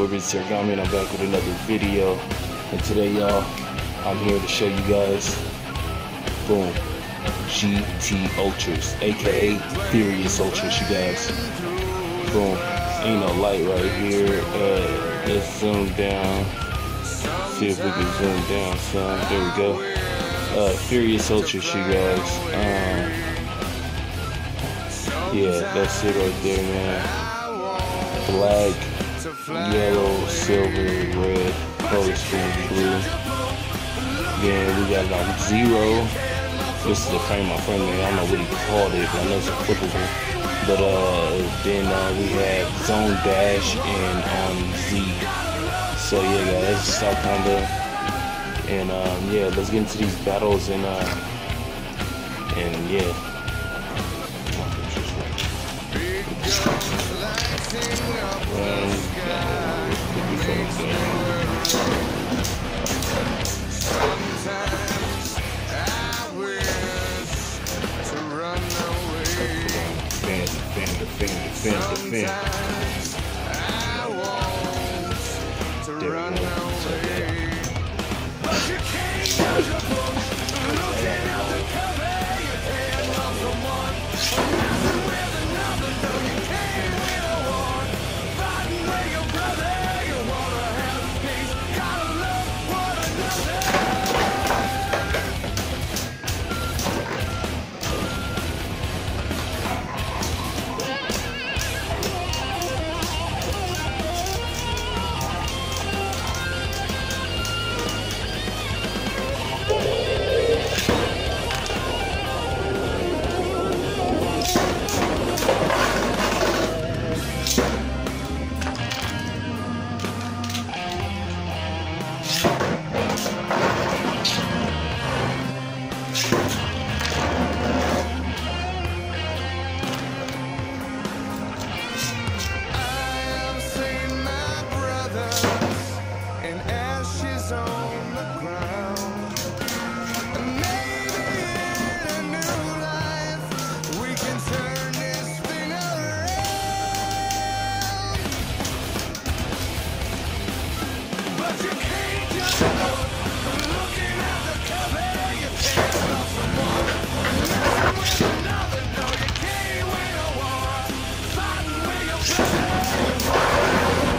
It's Saragomi and I'm back with another video. And today, y'all, I'm here to show you guys, boom, GT Ultraus, aka Furious Ultraus, you guys. Boom, ain't no light right here. Uh, let's zoom down. See if we can zoom down some. There we go. Uh, Furious Ultraus, you guys. Um, yeah, that's it right there, man black, yellow, silver, red, color scheme, blue. Then we got like zero. This is the frame friend made. I don't know what he called it, but I know it's a flippable. But uh, then uh, we have Zone Dash and um, Z. So yeah, guys, that's just how kinda. And um, yeah, let's get into these battles and uh, and yeah. Defend,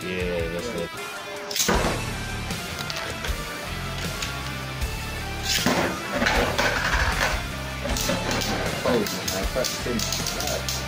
Yeah, that's it. Oh, I pressed